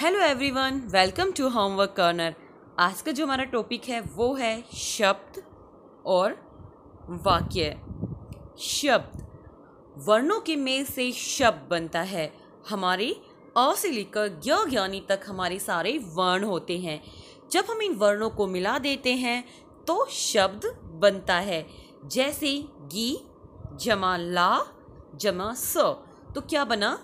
Hello everyone welcome to homework corner आज का जो हमारा टॉपिक है, वो है शब्द और वाक्य। शब्द, वर्णों के मेल से शब्द बनता है। हमारे अ से लेकर ज्ञ ज्ञानी तक हमारे सारे वर्ण होते हैं। जब हम इन वर्णों को मिला देते हैं तो शब्द बनता है। जैसे गी, जमा ला, जमा स। तो क्या बना?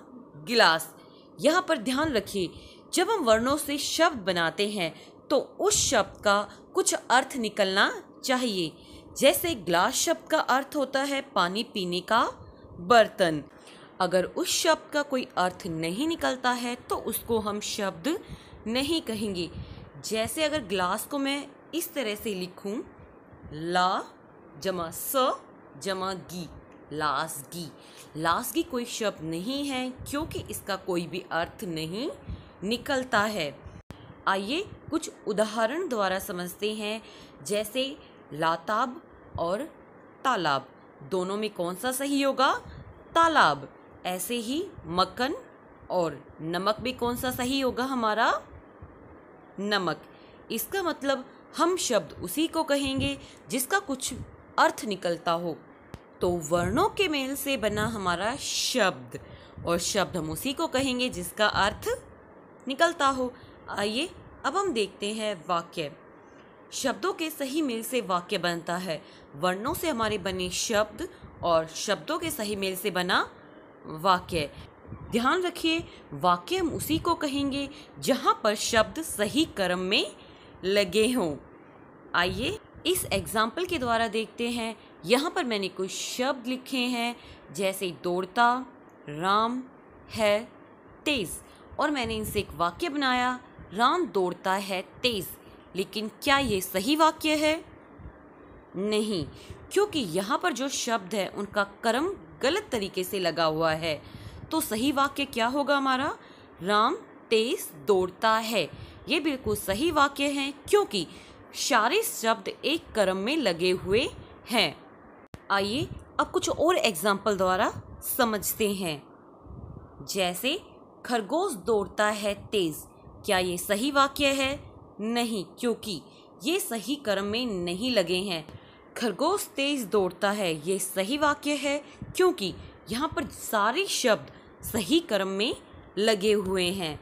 गिलास। यहाँ पर ध्यान रखिए जब हम वर्णों से शब्द बनाते हैं तो उस शब्द का कुछ अर्थ निकलना चाहिए। जैसे ग्लास शब्द का अर्थ होता है पानी पीने का बर्तन। अगर उस शब्द का कोई अर्थ नहीं निकलता है तो उसको हम शब्द नहीं कहेंगे। जैसे अगर ग्लास को मैं इस तरह से लिखूं, ला जमा स जमा गी, लासगी। लासगी कोई शब्द नहीं है, क्योंकि इसका कोई भी अर्थ नहीं निकलता है। आइए कुछ उदाहरण द्वारा समझते हैं, जैसे लाताब और तालाब। दोनों में कौन सा सही होगा? तालाब। ऐसे ही मक्खन और नमक में कौन सा सही होगा हमारा? नमक। इसका मतलब हम शब्द उसी को कहेंगे जिसका कुछ अर्थ निकलता हो। तो वर्णों के मेल से बना हमारा शब्द और शब्द हम उसी को कहेंगे जिसका अर्थ निकलता हो। आइए, अब हम देखते हैं वाक्य। शब्दों के सही मेल से वाक्य बनता है। वर्णों से हमारे बने शब्द और शब्दों के सही मेल से बना वाक्य। ध्यान रखिए, वाक्य हम उसी को कहेंगे जहाँ पर शब्द सही क्रम में लगे हों। आइए, इस एग्ज़ाम्पल के द्वारा देखते हैं। यहाँ पर मैंने कुछ शब्द लिखे हैं, जैसे दौड़ता, राम, है, तेज़। और मैंने इनसे एक वाक्य बनाया, राम दौड़ता है तेज़, लेकिन क्या ये सही वाक्य है? नहीं, क्योंकि यहाँ पर जो शब्द है, उनका कर्म गलत तरीके से लगा हुआ है। तो सही वाक्य क्या होगा हमारा? राम तेज दौड़ता है। ये बिल्कुल सही वाक्य है, क्योंकि सारे शब्द एक कर्म में लगे हुए हैं। आइए अब कुछ और एग्ज़ाम्पल द्वारा समझते हैं। जैसे खरगोश दौड़ता है तेज। क्या ये सही वाक्य है? नहीं, क्योंकि ये सही क्रम में नहीं लगे हैं। खरगोश तेज दौड़ता है, ये सही वाक्य है, क्योंकि यहाँ पर सारे शब्द सही क्रम में लगे हुए हैं।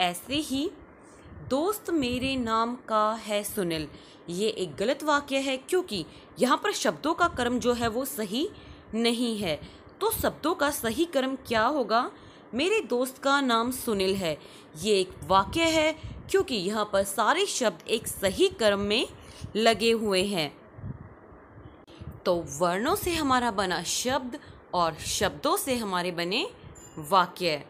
ऐसे ही, दोस्त मेरे नाम का है सुनील। ये एक गलत वाक्य है, क्योंकि यहाँ पर शब्दों का क्रम जो है वो सही नहीं है। तो शब्दों का सही क्रम क्या होगा? मेरे दोस्त का नाम सुनील है। ये एक वाक्य है, क्योंकि यहाँ पर सारे शब्द एक सही क्रम में लगे हुए हैं। तो वर्णों से हमारा बना शब्द और शब्दों से हमारे बने वाक्य।